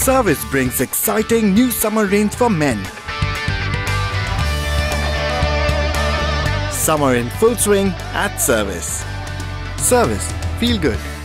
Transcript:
Service brings exciting new summer range for men. Summer in full swing at Service. Service, feel good.